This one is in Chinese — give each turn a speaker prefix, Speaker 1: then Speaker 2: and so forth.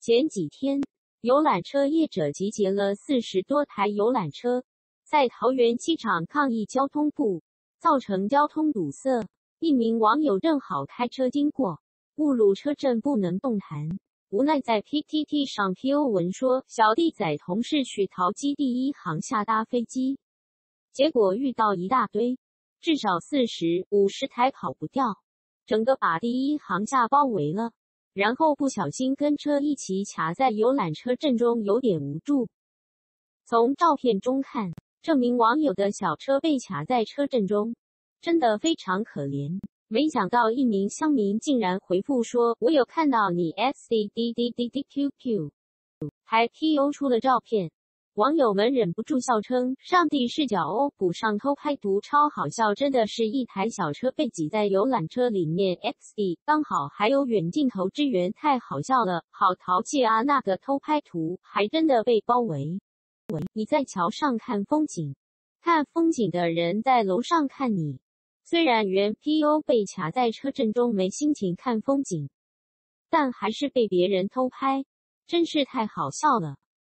Speaker 1: 前几天，游览车业者集结了四十多台游览车，在桃园机场抗议交通部，造成交通堵塞。一名网友正好开车经过，误入车阵不能动弹，无奈在 PTT 上 PO 文说：“小弟载同事去桃机第一航厦搭飞机，结果遇到一大堆，至少四十五十台跑不掉，整个把第一航厦包围了。”然后不小心跟车一起卡在游览车阵中，有点无助。从照片中看，这名网友的小车被卡在车阵中，真的非常可怜。没想到一名乡民竟然回复说：“我有看到你 S D D D D D Q Q，还 P U 出了照片。”网友们忍不住笑称：“上帝视角哦，补上偷拍图超好笑，真的是一台小车被挤在游览车里面，XD 刚好还有远镜头支援，太好笑了，好淘气啊！那个偷拍图还真的被包围。喂，你在桥上看风景，看风景的人在楼上看你。虽然原 PO 被卡在车阵中没心情看风景，但还是被别人偷拍，真是太好笑了。”